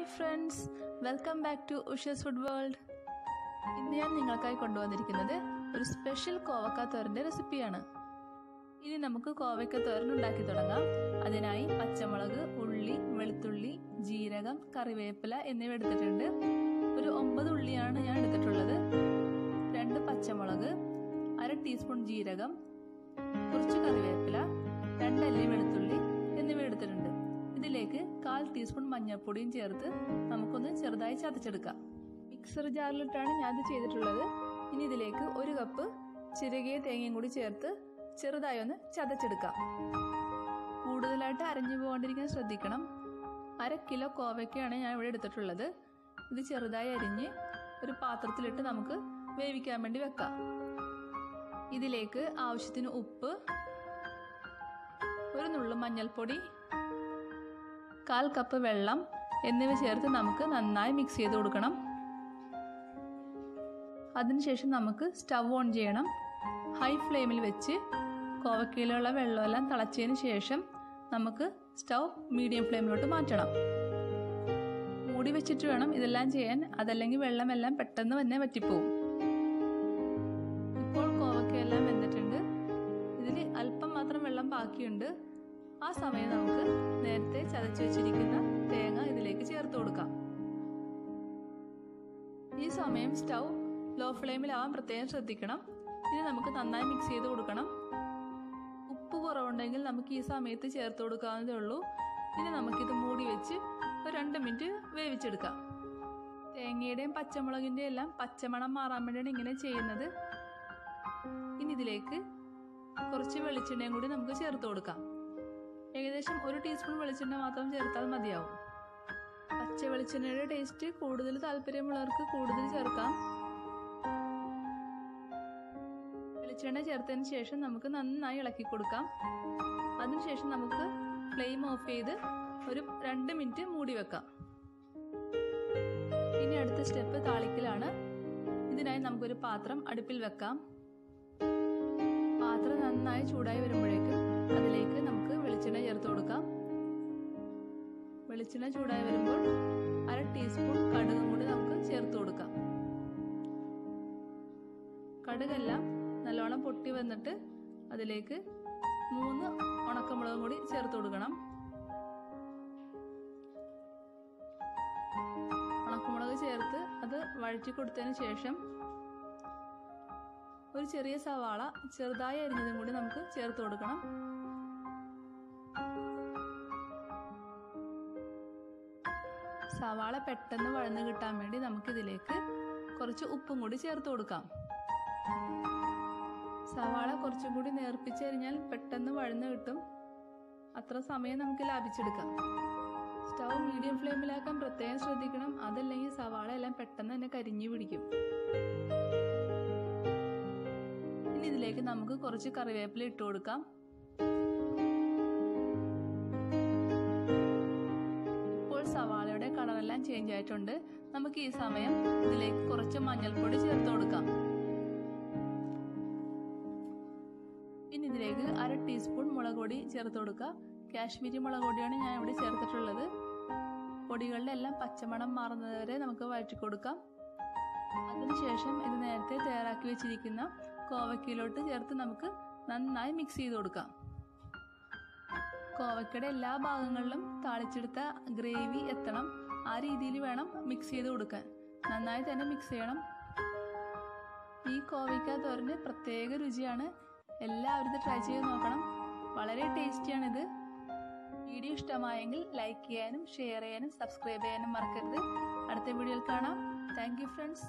Hi friends welcome back to Ushas food world ഇന്ന് ഞാൻ നിങ്ങൾക്കായി കൊണ്ടുവന്നിരിക്കുന്നത് ഒരു സ്പെഷ്യൽ കോവക്ക തോരന്റെ റെസിപ്പിയാണ് ഇനി നമുക്ക് കോവയ്ക്ക തോരൻ ഉണ്ടാക്കി തുടങ്ങാം. അതിനായി പച്ചമുളക് ഉള്ളി വെളുത്തുള്ളി ജീരകം കറിവേപ്പില എന്നിവ എടുത്തിട്ടുണ്ട്. ഒരു ഒമ്പത് ഉള്ളിയാണ് ഞാൻ എടുത്തിട്ടുള്ളത്. രണ്ട് പച്ചമുളക് അര ടീസ്പൂൺ ജീരകം കുറച്ച് കറിവേപ്പില രണ്ടല്ലി വെളുത്തുള്ളി ഇതിലേക്ക് കാൽ ടീസ്പൂൺ മഞ്ഞൾപ്പൊടിയും ചേർത്ത് നമുക്കൊന്ന് ചെറുതായി ചതച്ചെടുക്കാം. മിക്സർ ജാറിലിട്ടാണ് ഞാൻ ഇത് ചെയ്തിട്ടുള്ളത്. ഇനി ഇതിലേക്ക് ഒരു കപ്പ് ചിരകിയ തേങ്ങയും കൂടി ചേർത്ത് ചെറുതായി ഒന്ന് ചതച്ചെടുക്കാം. കൂടുതലായിട്ട് അരഞ്ഞു പോകാണ്ടിരിക്കാൻ ശ്രദ്ധിക്കണം. അര കിലോ കോവയ്ക്കാണ് ഞാൻ ഇവിടെ എടുത്തിട്ടുള്ളത്. ഇത് ചെറുതായി അരിഞ്ഞ് ഒരു പാത്രത്തിലിട്ട് നമുക്ക് വേവിക്കാൻ വേണ്ടി വെക്കാം. ഇതിലേക്ക് ആവശ്യത്തിന് ഉപ്പ് ഒരു നുള്ളു മഞ്ഞൾപ്പൊടി കാൽ കപ്പ് വെള്ളം എന്നിവ ചേർത്ത് നമുക്ക് നന്നായി മിക്സ് ചെയ്ത് കൊടുക്കണം. അതിനുശേഷം നമുക്ക് സ്റ്റവ് ഓൺ ചെയ്യണം. ഹൈ ഫ്ലെയിമിൽ വെച്ച് കോവക്കയിലുള്ള വെള്ളമെല്ലാം തിളച്ചതിന് ശേഷം നമുക്ക് സ്റ്റവ് മീഡിയം ഫ്ലെയിമിലോട്ട് മാറ്റണം. മൂടി വെച്ചിട്ട് വേണം ഇതെല്ലാം ചെയ്യാൻ. അതല്ലെങ്കിൽ വെള്ളമെല്ലാം പെട്ടെന്ന് തന്നെ വറ്റിപ്പോവും ഇപ്പോൾ കോവക്കയെല്ലാം വെന്തിട്ടുണ്ട്. ഇതിൽ അല്പം മാത്രം വെള്ളം ബാക്കിയുണ്ട്. ആ സമയം നമുക്ക് നേരത്തെ ചതച്ചു വെച്ചിരിക്കുന്ന തേങ്ങ ഇതിലേക്ക് ചേർത്ത് കൊടുക്കാം. ഈ സമയം സ്റ്റൗ ലോ ഫ്ലെയിമിലാവാൻ പ്രത്യേകം ശ്രദ്ധിക്കണം. ഇത് നമുക്ക് നന്നായി മിക്സ് ചെയ്ത് കൊടുക്കണം. ഉപ്പ് കുറവുണ്ടെങ്കിൽ നമുക്ക് ഈ സമയത്ത് ചേർത്ത് കൊടുക്കാവുന്നതേ ഉള്ളൂ. ഇനി നമുക്കിത് മൂടി വെച്ച് ഒരു രണ്ട് മിനിറ്റ് വേവിച്ചെടുക്കാം. തേങ്ങയുടെയും പച്ചമുളകിന്റെയും എല്ലാം പച്ചമണം മാറാൻ വേണ്ടിയാണ് ഇങ്ങനെ ചെയ്യുന്നത്. ഇനി ഇതിലേക്ക് കുറച്ച് വെളിച്ചെണ്ണയും കൂടി നമുക്ക് ചേർത്ത് കൊടുക്കാം. ഏകദേശം ഒരു ടീസ്പൂൺ വെളിച്ചെണ്ണ മാത്രം ചേർത്താൽ മതിയാവും. പച്ച വെളിച്ചെണ്ണയുടെ ടേസ്റ്റ് കൂടുതൽ താല്പര്യമുള്ളവർക്ക് കൂടുതൽ ചേർക്കാം. വെളിച്ചെണ്ണ ചേർത്തതിന് ശേഷം നമുക്ക് നന്നായി ഇളക്കി കൊടുക്കാം. അതിനുശേഷം നമുക്ക് ഫ്ലെയിം ഓഫ് ചെയ്ത് ഒരു രണ്ട് മിനിറ്റ് മൂടി വെക്കാം. ഇനി അടുത്ത സ്റ്റെപ്പ് താളിക്കലാണ്. ഇതിനായി നമുക്കൊരു പാത്രം അടുപ്പിൽ വെക്കാം. പാത്രം നന്നായി ചൂടായി വരുമ്പോഴേക്കും വെളിച്ചെണ്ണ ചൂടായി വരുമ്പോൾ അര ടീസ്പൂൺ കടുകും കൂടി നമുക്ക് ചേർത്ത് കൊടുക്കാം. കടുകെല്ലാം നല്ലോണം പൊട്ടി വന്നിട്ട് അതിലേക്ക് മൂന്ന് ഉണക്കമുളകും കൂടി ചേർത്ത് കൊടുക്കണം. ഉണക്കമുളക് ചേർത്ത് അത് വഴറ്റി കൊടുത്തതിന് ശേഷം ഒരു ചെറിയ സവാള ചെറുതായി അരിഞ്ഞതും കൂടി നമുക്ക് ചേർത്ത് കൊടുക്കണം. സവാള പെട്ടെന്ന് വഴന്ന് കിട്ടാൻ വേണ്ടി നമുക്കിതിലേക്ക് കുറച്ച് ഉപ്പും കൂടി ചേർത്ത് കൊടുക്കാം. സവാള കുറച്ചും കൂടി നേർപ്പിച്ചരിഞ്ഞാൽ പെട്ടെന്ന് വഴന്ന് കിട്ടും. അത്ര സമയം നമുക്ക് ലാഭിച്ചെടുക്കാം. സ്റ്റൗ മീഡിയം ഫ്ലെയിമിലാക്കാൻ പ്രത്യേകം ശ്രദ്ധിക്കണം. അതല്ലെങ്കിൽ സവാള എല്ലാം പെട്ടെന്ന് തന്നെ കരിഞ്ഞു പിടിക്കും. ഇനി ഇതിലേക്ക് നമുക്ക് കുറച്ച് കറിവേപ്പില ഇട്ട് കൊടുക്കാം. കളറെല്ലാം ചേഞ്ച് ആയിട്ടുണ്ട്. നമുക്ക് ഈ സമയം ഇതിലേക്ക് കുറച്ച് മഞ്ഞൾപ്പൊടി ചേർത്ത് കൊടുക്കാം. ഇനി ഇതിലേക്ക് അര ടീസ്പൂൺ മുളക് പൊടി ചേർത്ത് കൊടുക്കുക. കാശ്മീരി മുളക് പൊടിയാണ് ഞാൻ ഇവിടെ ചേർത്തിട്ടുള്ളത്. പൊടികളുടെ എല്ലാം പച്ചമണം മാറുന്നതുവരെ നമുക്ക് വഴറ്റി കൊടുക്കാം. അതിനുശേഷം ഇത് നേരത്തെ തയ്യാറാക്കി വെച്ചിരിക്കുന്ന കോവക്കയിലോട്ട് ചേർത്ത് നമുക്ക് നന്നായി മിക്സ് ചെയ്ത് കൊടുക്കാം. കോവക്കയുടെ എല്ലാ ഭാഗങ്ങളിലും താളിച്ചെടുത്ത ഗ്രേവി എത്തണം. ആ രീതിയിൽ വേണം മിക്സ് ചെയ്ത് കൊടുക്കാൻ. നന്നായി തന്നെ മിക്സ് ചെയ്യണം. ഈ കോവയ്ക്ക തോരന് പ്രത്യേക രുചിയാണ്. എല്ലാവരും ഇത് ട്രൈ ചെയ്ത് നോക്കണം. വളരെ ടേസ്റ്റിയാണിത് വീഡിയോ ഇഷ്ടമായെങ്കിൽ ലൈക്ക് ചെയ്യാനും ഷെയർ ചെയ്യാനും സബ്സ്ക്രൈബ് ചെയ്യാനും മറക്കരുത്. അടുത്ത വീഡിയോയിൽ കാണാം. Thank friends